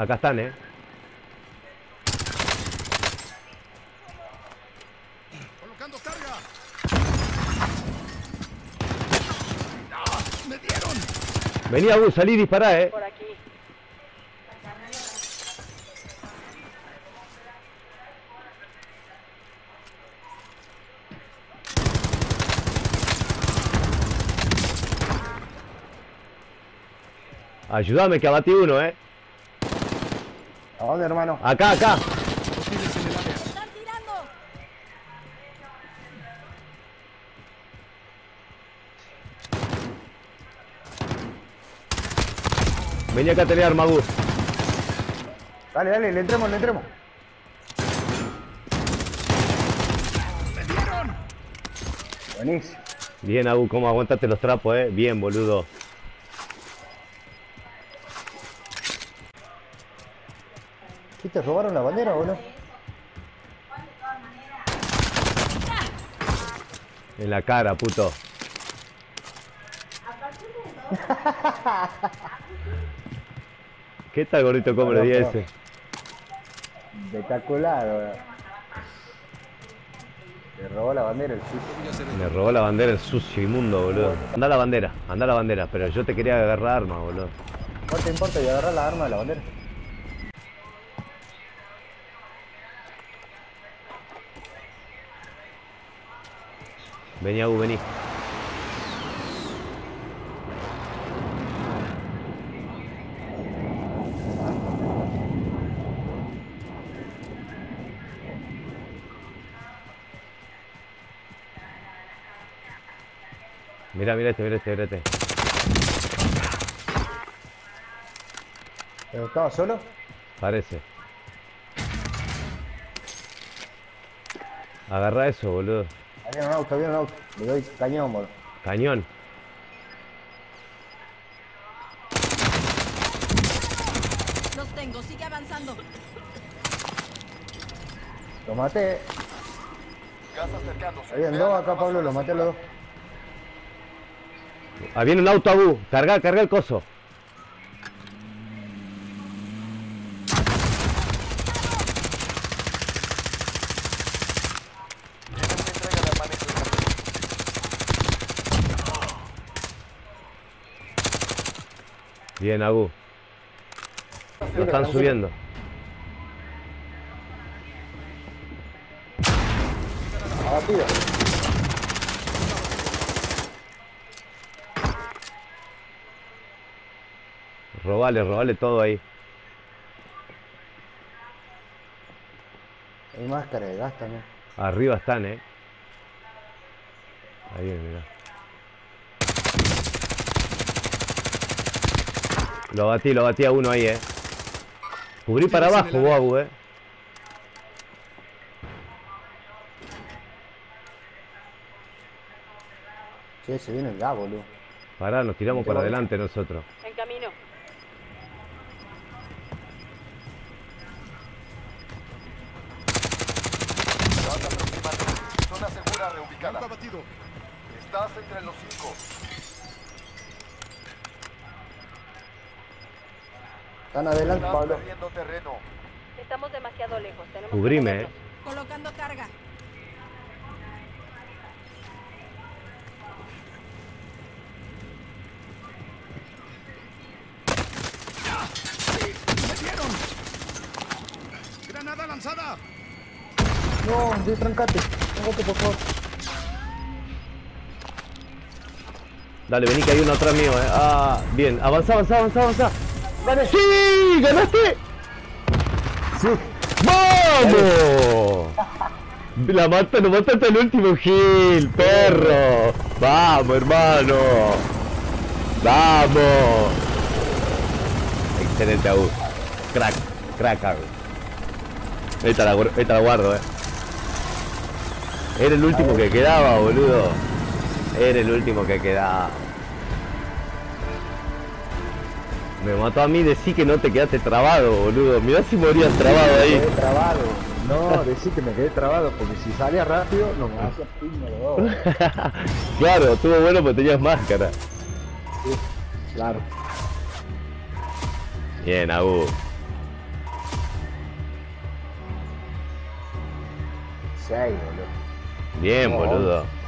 Acá están, eh. Colocando carga. ¡Me dieron! Vení, Abu, salí y dispará, eh. Por aquí. Ayúdame que abatí uno, eh. ¿A dónde, hermano? Acá, acá. Vení acá a pelear, Magu. Dale, dale, le entremos, le entremos. ¡Me dieron! Buenísimo. Bien, Abu, cómo aguantaste los trapos, eh. Bien, boludo. ¿Qué te robaron la bandera o no? En la cara, puto. ¿Qué tal, le di a ese? Espectacular, weón. Le robó la bandera el sucio. Me robó la bandera el sucio inmundo, boludo. Anda la bandera, anda la bandera, pero yo te quería agarrar arma, boludo. ¿No te importa y agarrar la arma de la bandera? Vení, Abu, vení. Mira, mira este, mira este, mira este. ¿Pero estaba solo? Parece. Agarra eso, boludo. Había un auto, había un auto. Le doy cañón, boludo. Cañón. Los tengo, sigue avanzando. Lo maté. acercándose. Habían dos acá, Pablo, lo maté a los dos. Ah, viene un auto, Abu. Carga, carga el coso. Bien, Abu. Lo están subiendo. Abatido. Robale, robale todo ahí. Hay máscara de gas también. Arriba están, eh. Ahí mirá. Lo batí, lo batí a uno ahí, eh. Cubrí para abajo. Abu, eh. Che, se viene el gas, boludo. Pará, nos tiramos para adelante nosotros. En camino. Zona segura reubicada. Estás entre los cinco. Están adelante, Estás Pablo. perdiendo terreno. Estamos demasiado lejos. Tenemos Cubrime, eh. Colocando carga. ¡Me dieron! ¡Granada lanzada! No, de trancate. Trancate, por favor. Dale, vení que hay uno atrás mío, eh. Ah, bien. Avanza, avanza, avanza, avanza. ¡Sí! ¡Ganaste! Sí. ¡Vamos! La mata, lo mataste el último Gil, perro. Vamos, hermano. Vamos. Excelente, Abu. Crack, crack, Abu. Esta la, esta la guardo, eh. Era el último que quedaba, boludo. Era el último que quedaba. Me mató a mí, decí que no te quedaste trabado, boludo. Mirá si morías trabado ahí. Trabado. No, decí que me quedé trabado, porque si salía rápido, no me hacías piña Claro, estuvo bueno porque tenías máscara. Sí, claro. Bien, Abu. Sí, boludo. Bien, boludo.